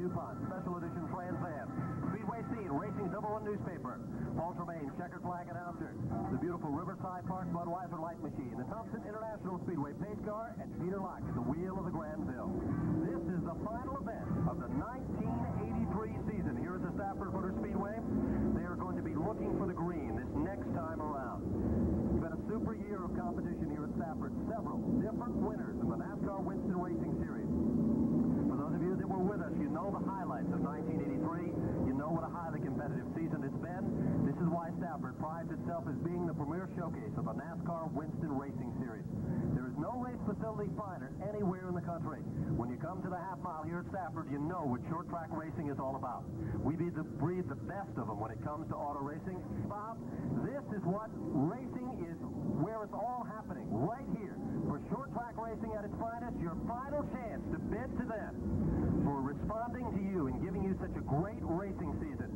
DuPont Special Edition Trans Am. Speedway Scene, Racing number one newspaper. Paul Tremaine, checkered flag announcer. The beautiful Riverside Park Budweiser Light Machine. The Thompson International Speedway pace car. And Peter Locke the wheel of the Granville. This is the final event of the 1983 season here at the Stafford Motor Speedway. They are going to be looking for the green this next time around. It's been a super year of competition here at Stafford. Several different winners in the NASCAR Winston Racing Series. For those of you that were with us, you know the highlights of 1983. You know what a highly competitive season it's been. This is why Stafford prides itself as being the premier showcase of the NASCAR Winston Racing Series. There is no race facility finer anywhere in the country. When you come to the half mile here at Stafford, you know what short track racing is all about. We breed the, breed the best of them when it comes to auto racing. Bob, this is what racing is where it's all happening, right here. For short track racing at its finest, your final chance to bid to them for responding to you and giving you such a great racing season.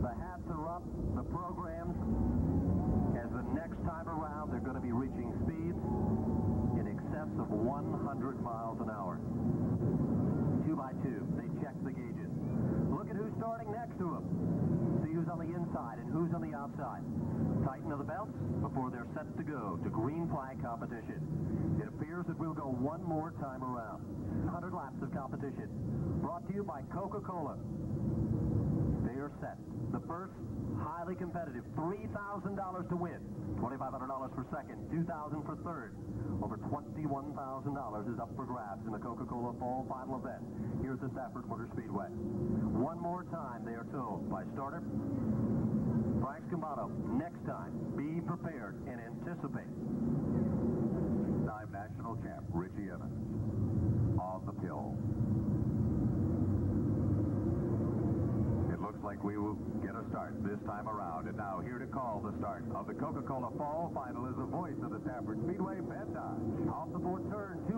The hats are up, the programs, as the next time around they're going to be reaching speeds in excess of 100 miles an hour. Two by two, they check the gauges. Look at who's starting next to them. See who's on the inside and who's on the outside. Tighten of the belts before they're set to go to green flag competition. Appears that we'll go one more time around. 100 laps of competition. Brought to you by Coca-Cola. They are set. The first, highly competitive, $3,000 to win. $2,500 for second, $2,000 for third. Over $21,000 is up for grabs in the Coca-Cola Fall Final event here at the Stafford Motor Speedway. One more time, they are told by starter Frank Scamato. Next time, be prepared and anticipate. National champ Richie Evans on the pill. It looks like we will get a start this time around. And now here to call the start of the Coca-Cola Fall Final is the voice of the Stafford Speedway, Ben Dodge. Off the fourth turn, two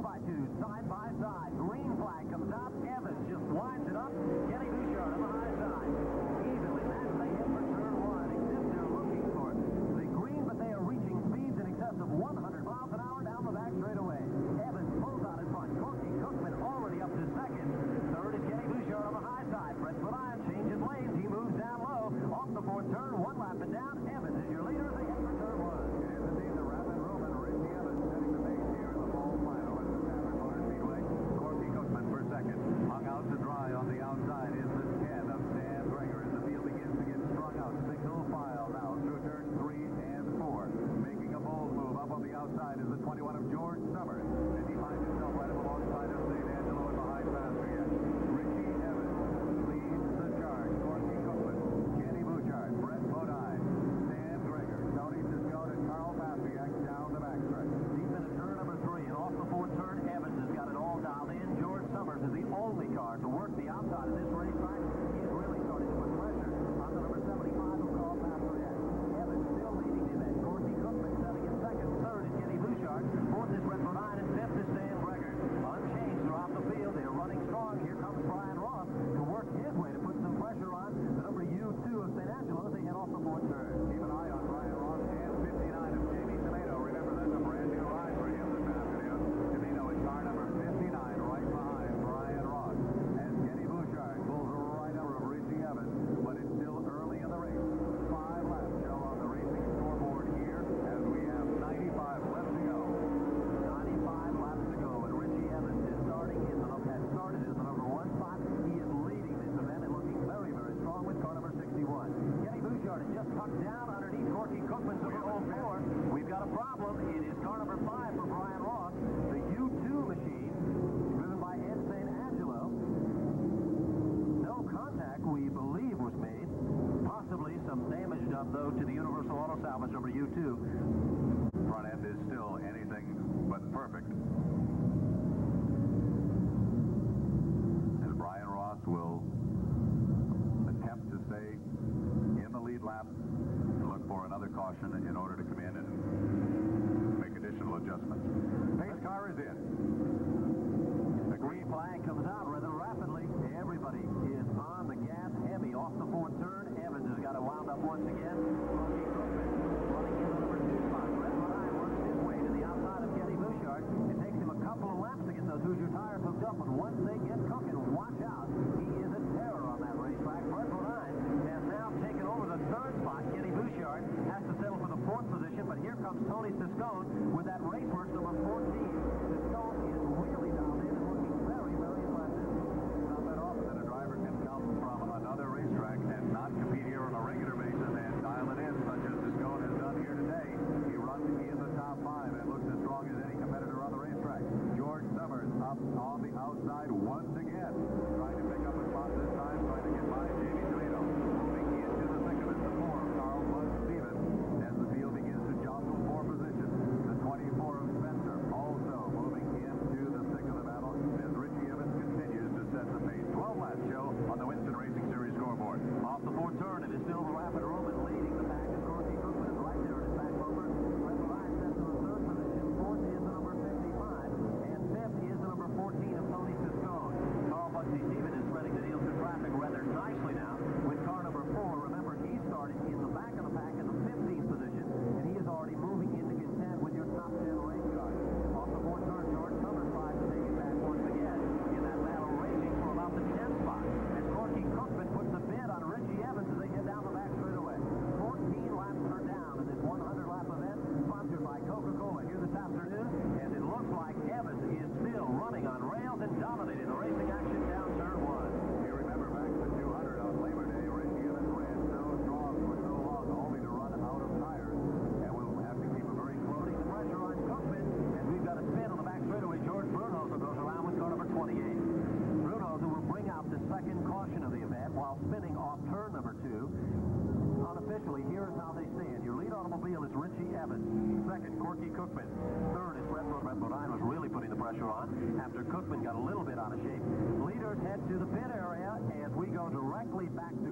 position in order to come in and make additional adjustments. Pace car is in. The green flag comes out rather rapidly. Everybody is on the gas, heavy off the fourth turn. Evans has got to wound up once again. Running in number two spot. Red works his way to the outside of Kenny Bouchard. It takes him a couple of laps to get those Hoosier tires hooked up, but once they get cooking, watch out. He is a terror on that racetrack. Red Eye has now taken over the third spot. Kenny Bouchard has to comes Tony Siscone to the pit area as we go directly back to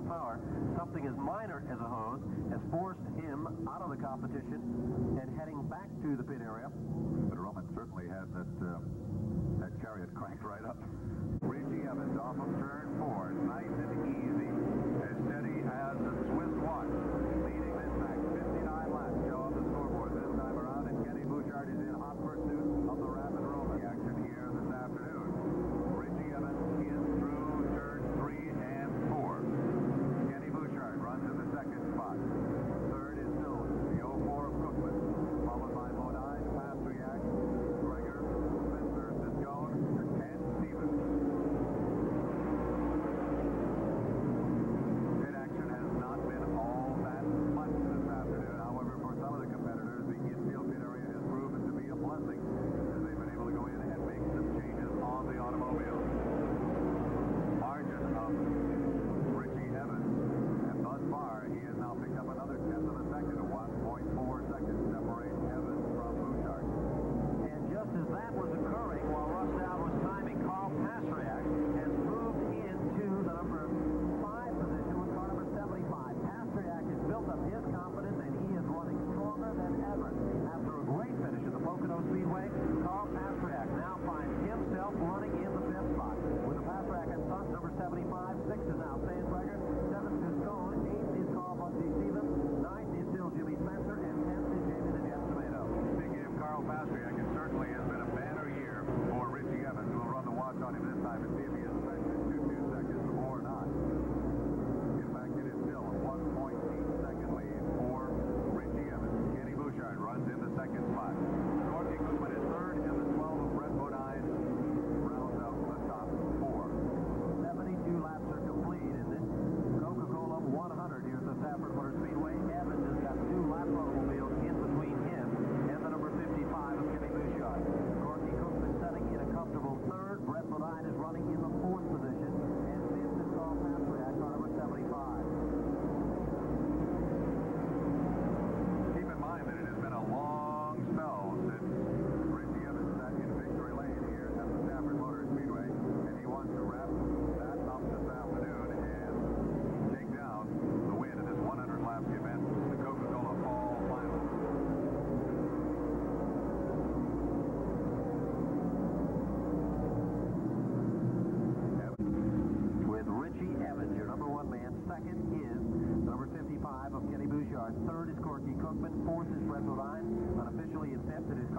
power.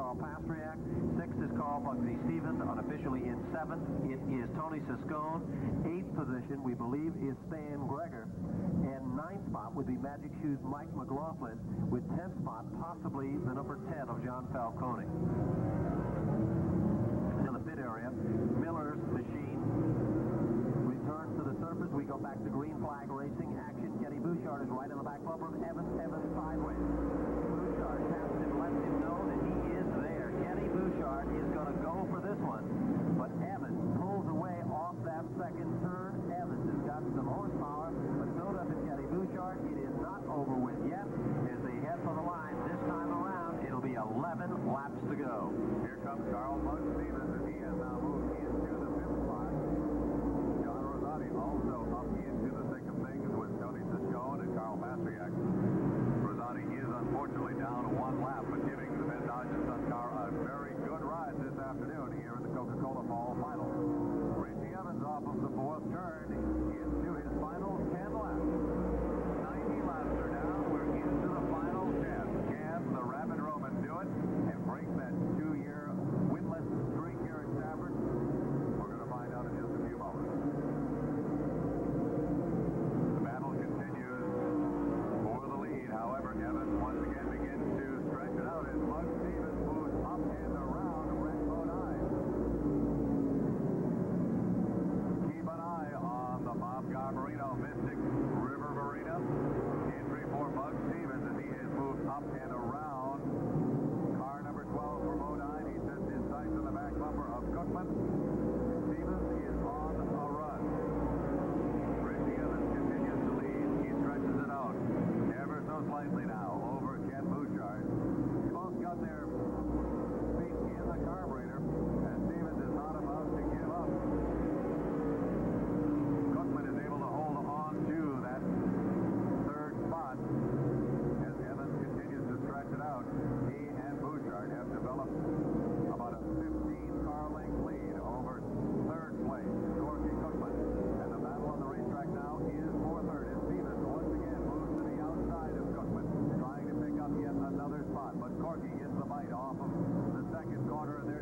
Carl Pasterak. Sixth is Carl Bugsy Stevens. Unofficially in seventh, it is Tony Siscone. Eighth position, we believe, is Stan Greger. And ninth spot would be Magic Shoes Mike McLaughlin, with tenth spot possibly the number 10 of John Falcone. In the pit area, Miller's machine returns to the surface. We go back to green flag racing action. Kenny Bouchard is right in the back bumper of Evans. Evans sideways. Bouchard is going to go for this one. But Evans pulls away off that second turn. Evans has got some horsepower, but so does it Kenny Bouchard. It is not over with yet. As they head for the line this time around, it'll be 11 laps to go. Here comes Carl Bug and he has now moved into the fifth spot. John Rosati also up into the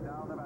down the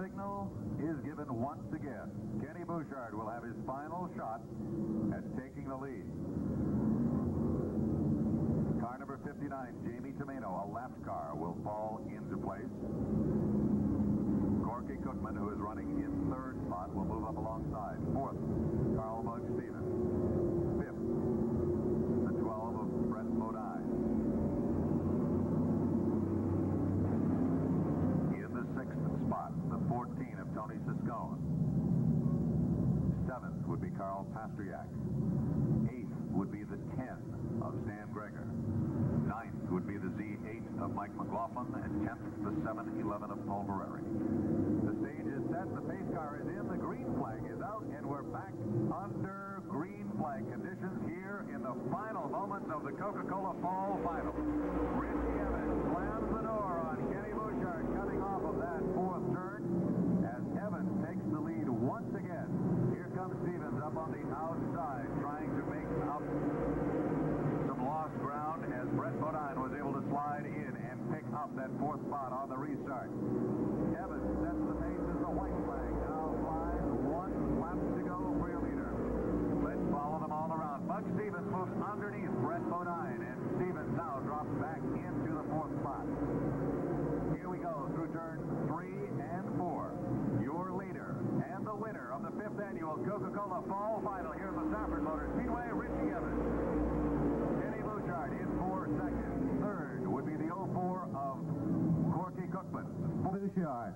signal is given once again. Kenny Bouchard will have his final shot at taking the lead. Car number 59, Jamie Tomaino, a left car, will fall into place. Corky Cookman, who is running in third spot, will move up alongside. Fourth, Carl Bug Stevens. Fifth, the 12 of Brett Bodine. In the sixth spot, the 14 of Tony Siscone. Carl Pasterak. Eighth would be the 10 of Stan Greger. Ninth would be the Z8 of Mike McLaughlin, and 10th, the 711 of Paul Barreri. The stage is set, the pace car is in, the green flag is out, and we're back under green flag conditions here in the final moments of the Coca-Cola Fall Final. Richie Evans slams the door on Kenny Bouchard coming off of that fourth turn as Evans takes the lead once again. Here comes Stevens up on the outside trying to make up some lost ground as Brett Bodine was able to slide in and pick up that fourth spot on the restart. Evans sets the pace as the white flag now flies. One lap to go for your leader. Let's follow them all around. Bug Stevens moves underneath Brett Bodine, and Stevens now drops back into the fourth spot. Here we go through turn three and four. Your leader and the winner of the fifth annual Coca-Cola Fall Final here at the Stafford Motor Speedway, Richie Evans. Kenny Bouchard in for second. Third would be the 04 of Corky Cookman. Bouchard.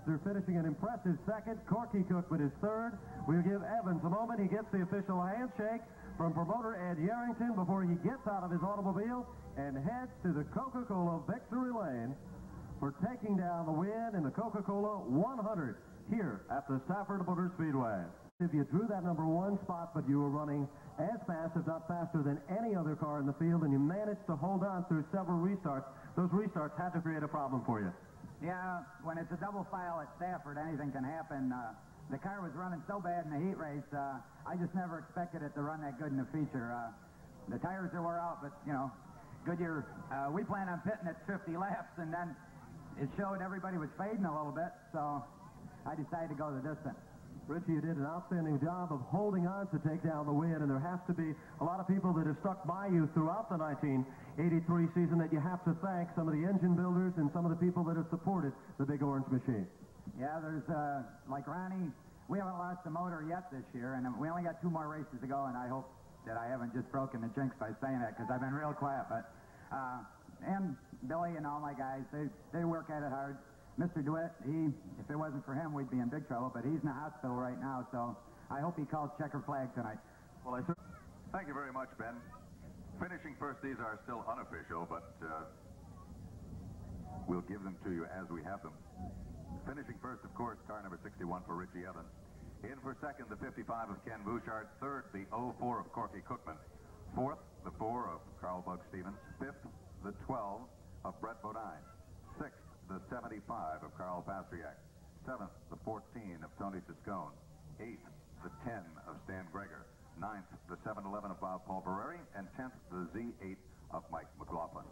After finishing an impressive second, Corky Cookman his third. We'll give Evans a moment. He gets the official handshake from promoter Ed Yarrington before he gets out of his automobile and heads to the Coca-Cola Victory Lane for taking down the win in the Coca-Cola 100 here at the Stafford Motor Speedway. If you drew that number one spot, but you were running as fast, if not faster, than any other car in the field, and you managed to hold on through several restarts, those restarts had to create a problem for you. Yeah, when it's a double file at Stafford, anything can happen. Uh, the car was running so bad in the heat race, uh, I just never expected it to run that good in the feature. Uh, the tires are wore out, but, you know, Goodyear, uh, we plan on pitting at 50 laps, and then it showed everybody was fading a little bit, so I decided to go the distance. Richie, you did an outstanding job of holding on to take down the win, and there has to be a lot of people that have stuck by you throughout the 1983 season that you have to thank, some of the engine builders and some of the people that have supported the Big Orange Machine. Yeah, there's, uh, like Ronnie, we haven't lost a motor yet this year, and we only got two more races to go, and I hope that I haven't just broken the jinx by saying that, because I've been real quiet, but, uh, and Billy and all my guys, they, they work at it hard. Mr. DeWitt, he, if it wasn't for him, we'd be in big trouble, but he's in the hospital right now, so I hope he calls checker flag tonight. Well, I Thank you very much, Ben. Finishing first, these are still unofficial, but uh, we'll give them to you as we have them. Finishing first, of course, car number 61 for Richie Evans. In for second, the 55 of Ken Bouchard. Third, the 04 of Corky Cookman. Fourth, the 4 of Carl Bug Stevens. Fifth, the 12 of Brett Bodine. The 75 of Carl Pasterak. Seventh, the 14 of Tony Siscone. Eighth, the 10 of Stan Greger. Ninth, the 711 of Bob Paul Barreri. And tenth, the Z8 of Mike McLaughlin.